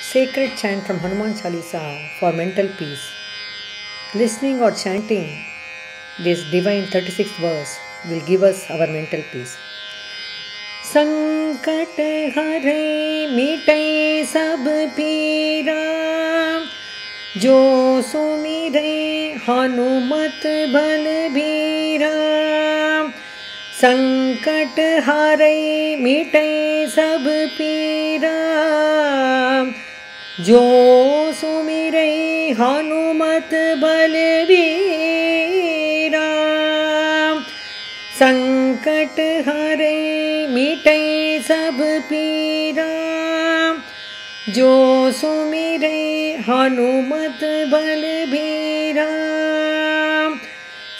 Sacred chant from Hanuman Chalisa for mental peace. Listening or chanting this divine 36th verse will give us our mental peace. संकट हरे मिटे सब पीरा जो सुमिरे हनुमत बलबीरा संकट हरे मिटे सब पीरा जो सुमिरे हनुमत बलबीरा संकट हरे मिटे सब पीरा। जो सुमिरे हनुमत बलबीरा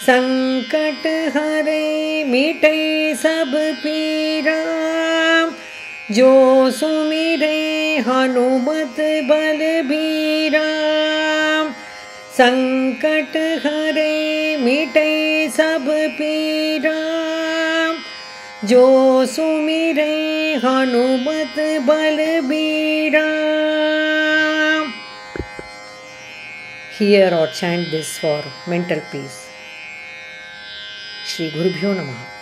संकट हरे मिटे सब पीरा। जो सुमिरे हनुमत बलबीरा। संकट हरे मिटे सब पीरा। जो सुमिरे हनुमत बलबीरा। Hear or chant this for mental peace. Shri गुरुभ्यो नमः।